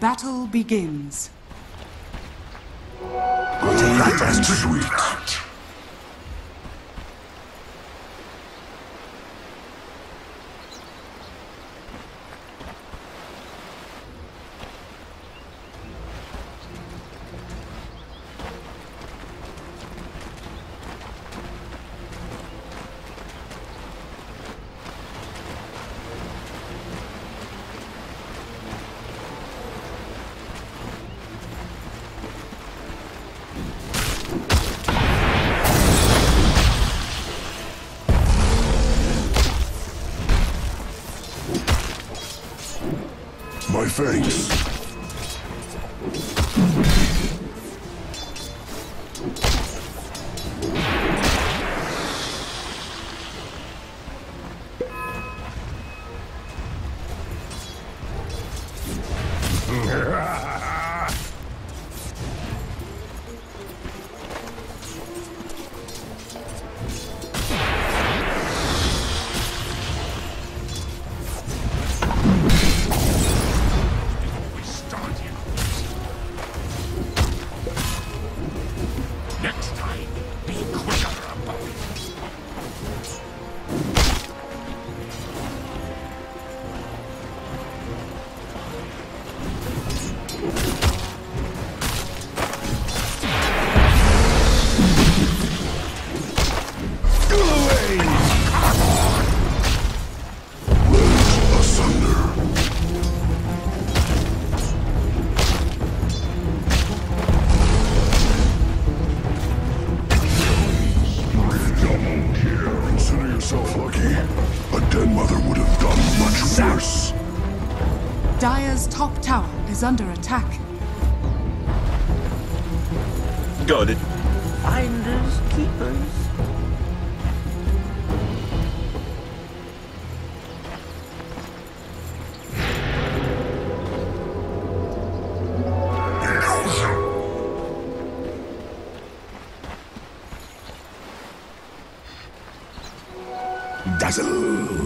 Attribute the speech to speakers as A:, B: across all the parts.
A: battle begins.
B: That and sweet. My
A: is under attack.
C: Got it.
D: Finders, keepers.
B: Dazzle.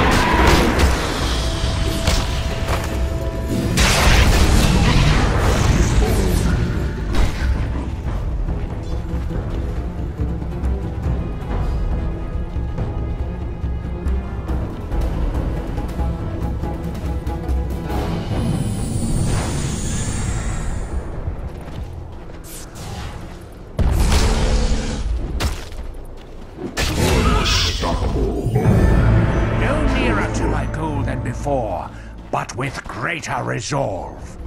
E: Greater resolve.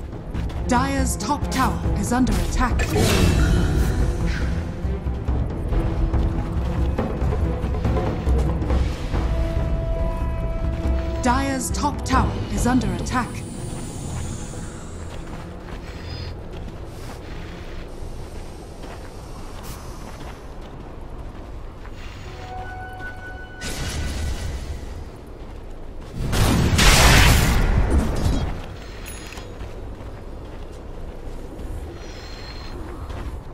A: Dire's top tower is under attack. Dire's top tower is under attack.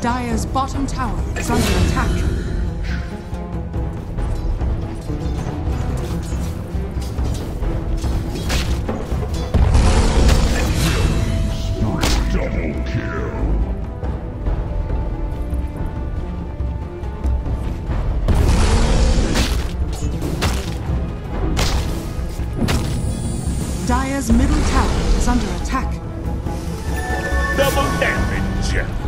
A: Dire's bottom tower is under attack.
B: Double kill.
A: Dire's middle tower is under attack.
E: Double damage.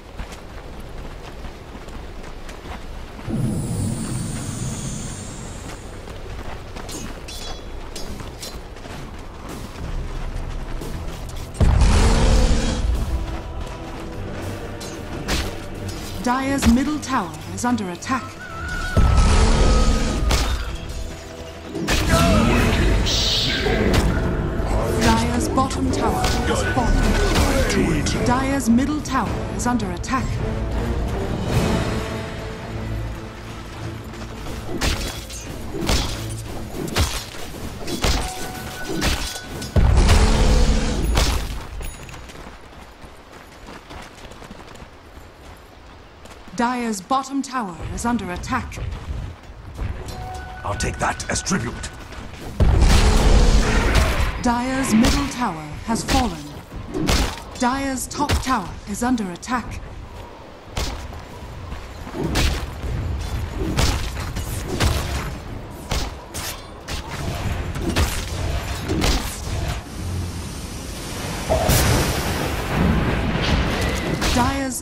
A: Dire's middle tower is under attack. Dire's bottom tower has fallen. Dire's middle tower is under attack. Dire's bottom tower is under attack.
E: I'll take that as tribute.
A: Dire's middle tower has fallen. Dire's top tower is under attack.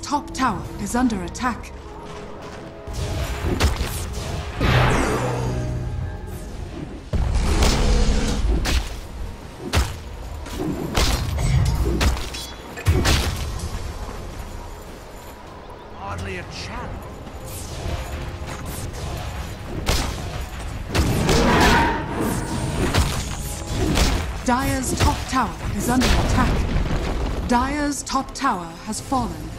A: Top tower is under attack.
E: Hardly a chance.
A: Dire's top tower is under attack. Dire's top tower has fallen.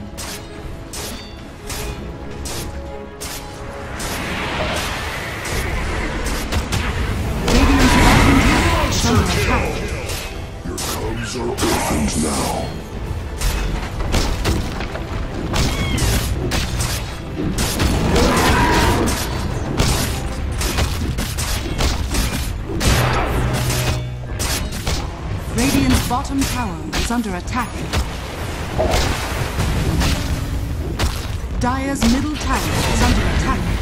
B: Your cubs are orphans now.
A: Radiant's bottom tower is under attack. Dire's middle tower is under attack.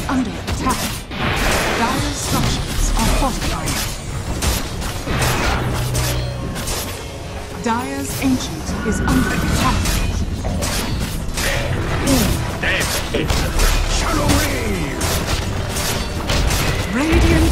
A: is under attack. Dire's structures are fortified. Dire's ancient is under attack. Shadow Wave! Radiant